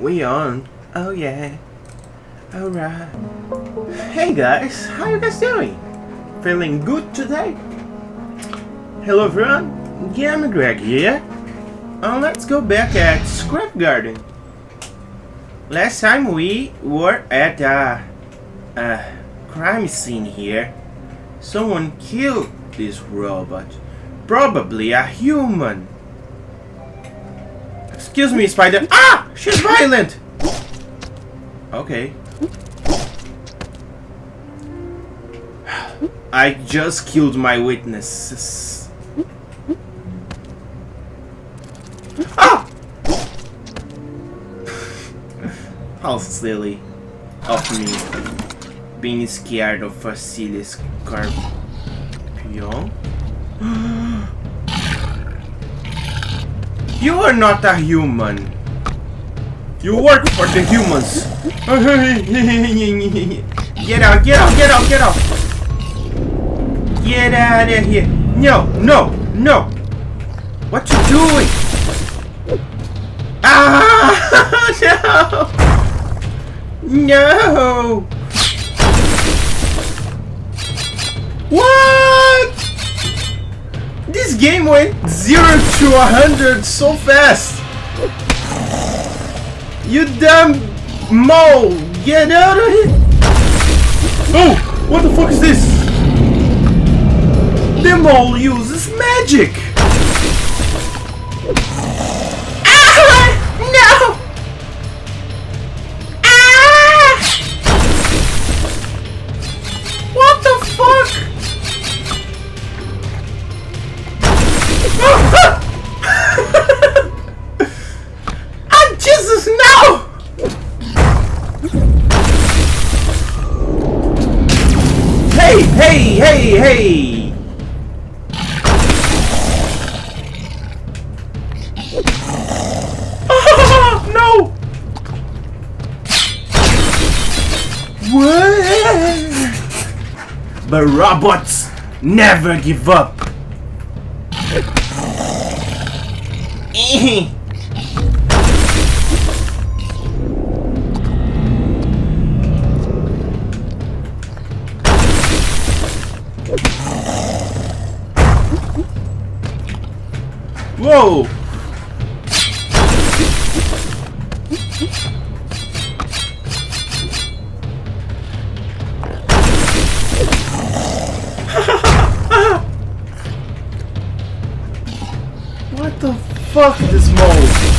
we on. Oh yeah. Alright. Hey guys, how you guys doing? Feeling good today? Hello everyone, Gamma Greg here. Uh, let's go back at Scrap Garden. Last time we were at a, a crime scene here. Someone killed this robot. Probably a human. Excuse me, Spider. Ah! She's violent! Okay. I just killed my witnesses. Ah! How silly of me being scared of Facile Scorpion. You are not a human. You work for the humans. Get out, get out, get out, get out. Get out of here. No, no, no. What you doing? Ah! No! No! What? This game went 0 to 100 so fast! You dumb mole! Get out of here! Oh! What the fuck is this? The mole uses magic! Hey, hey, no! But robots never give up. Whoa! What the fuck is this mode?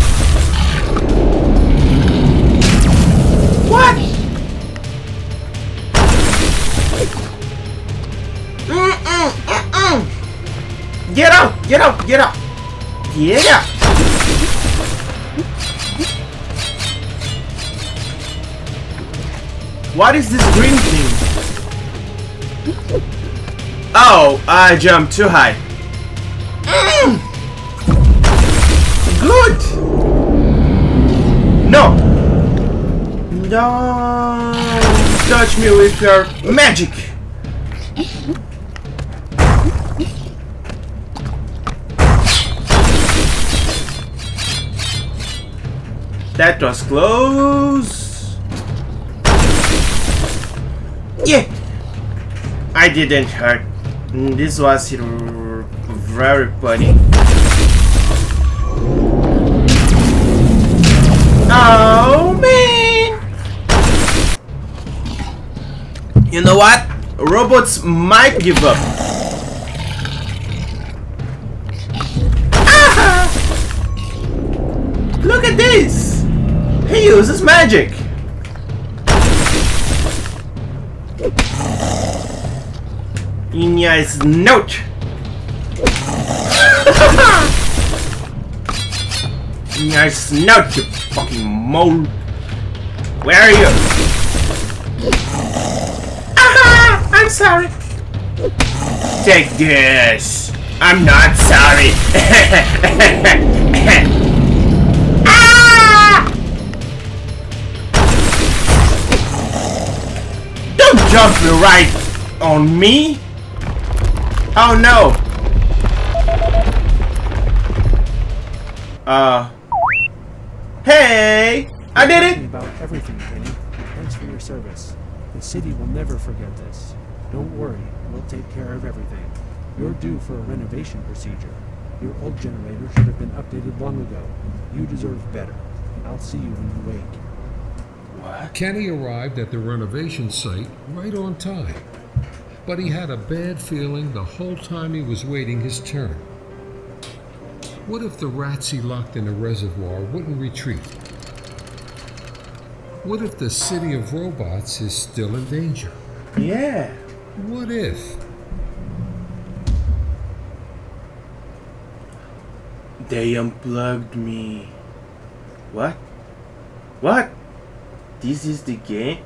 Get up! Get up! Get up! Get out! What is this green thing? Oh, I jumped too high. Mm. Good! No! Don't touch me with your magic! That was close! Yeah! I didn't hurt. This was very funny. Oh man! You know what? Robots might give up. Ah! Look at this! He uses magic! Inya's note! Inya's note, you fucking mole! Where are you? Aha! I'm sorry! Take this! I'm not sorry! Don't right on me! Oh no! Uh. Hey! I did it! About everything, Kenny. Thanks for your service. The city will never forget this. Don't worry, we'll take care of everything. You're due for a renovation procedure. Your old generator should have been updated long ago. You deserve better. I'll see you when you wake. What? Kenny arrived at the renovation site right on time, but he had a bad feeling the whole time he was waiting his turn. What if the rats he locked in the reservoir wouldn't retreat? What if the city of robots is still in danger? Yeah. What if? They unplugged me. What? What? This is the game?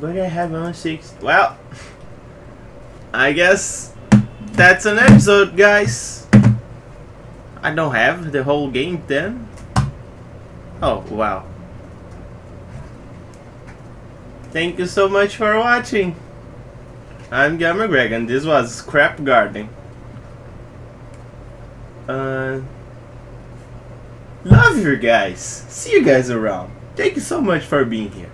But I have only six. Well, I guess that's an episode, guys. I don't have the whole game then. Oh, wow. Thank you so much for watching. I'm Gamma Greg and this was Scrap Garden. Uh, love you guys. See you guys around. Thank you so much for being here.